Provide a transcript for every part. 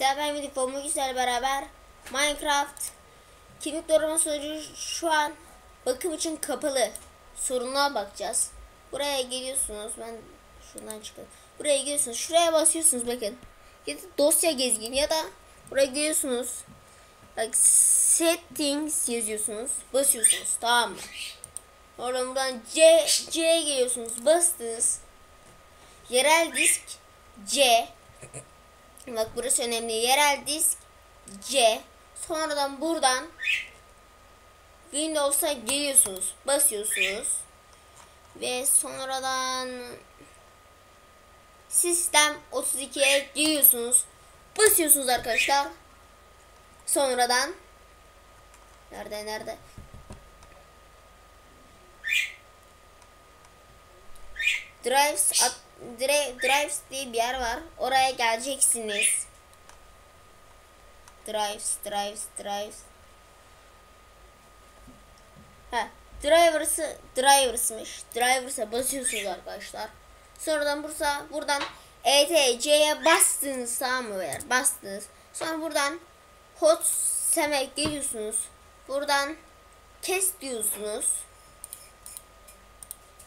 Selam ben Güzel beraber Minecraft kimlik doğrama sonucu şu an bakım için kapalı. Sorunluğa bakacağız. Buraya geliyorsunuz. Ben şuradan çıkıyorum. Buraya geliyorsunuz. Şuraya basıyorsunuz bakın. Ya da dosya gezgin ya da buraya geliyorsunuz. Bak settings yazıyorsunuz. Basıyorsunuz. Tamam mı? Oradan buradan C C'ye geliyorsunuz. Bastınız. Yerel disk C Bak burası önemli. Yerel disk C. Sonradan buradan Windows'a geliyorsunuz. Basıyorsunuz. Ve sonradan Sistem 32'ye geliyorsunuz. Basıyorsunuz arkadaşlar. Sonradan Nerede nerede? Drives at, Dri- Drives diye bir yer var. Oraya geleceksiniz. Drives, Drives, Drives. Ha, Drivers'ı Drivers'mış. Drivers'a basıyorsunuz arkadaşlar. Sonradan bursa buradan ETC'ye bastınız beyler? Bastınız. Sonra buradan hot seme geliyorsunuz. Buradan kes diyorsunuz.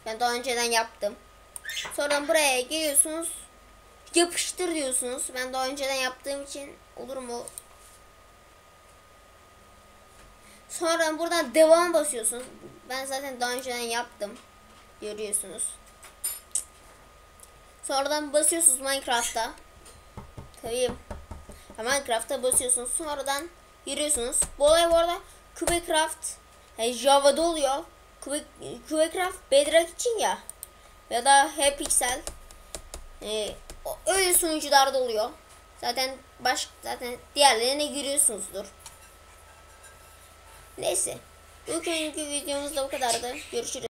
Ben daha önceden yaptım. Sonra buraya geliyorsunuz. Yapıştır diyorsunuz. Ben daha önceden yaptığım için olur mu? Sonra buradan devam basıyorsunuz. Ben zaten daha önceden yaptım. Görüyorsunuz. Sonradan basıyorsunuz Minecraft'ta. Tabii. Minecraft'ta basıyorsunuz. Sonradan yürüyorsunuz. Bu olay bu arada Cubecraft yani Java'da oluyor. Cube, Cubecraft Bedrock için ya ya da Hypixel ee, öyle sunucularda oluyor. Zaten baş zaten diğerlerine giriyorsunuzdur. Neyse. Bugünkü videomuz da bu kadardı. Görüşürüz.